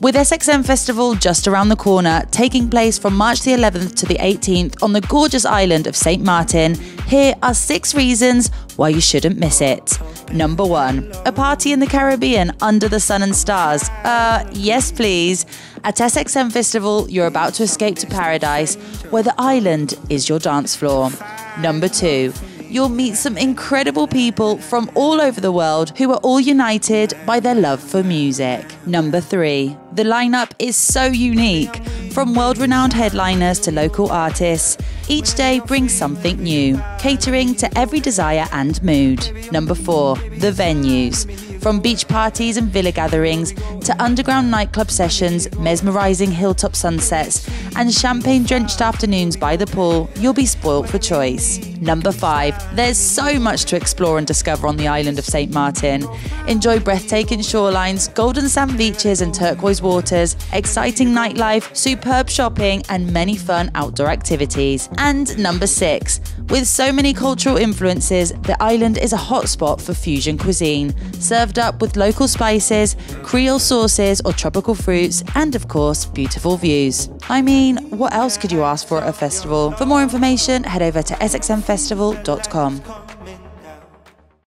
With SXM Festival just around the corner, taking place from March the 11th to the 18th on the gorgeous island of St. Martin, here are six reasons why you shouldn't miss it. Number one, a party in the Caribbean under the sun and stars. Uh, yes, please. At SXM Festival, you're about to escape to paradise, where the island is your dance floor. Number two, you'll meet some incredible people from all over the world who are all united by their love for music. Number three, the lineup is so unique. From world renowned headliners to local artists, each day brings something new, catering to every desire and mood. Number four, the venues. From beach parties and villa gatherings to underground nightclub sessions, mesmerizing hilltop sunsets, and champagne drenched afternoons by the pool, you'll be spoilt for choice. Number five, there's so much to explore and discover on the island of St. Martin. Enjoy breathtaking shorelines, golden sand beaches and turquoise waters, exciting nightlife, superb shopping, and many fun outdoor activities. And number six, with so many cultural influences, the island is a hotspot for fusion cuisine, served up with local spices, Creole sauces, or tropical fruits, and of course, beautiful views. I mean, what else could you ask for at a festival? For more information, head over to sxmfestival.com.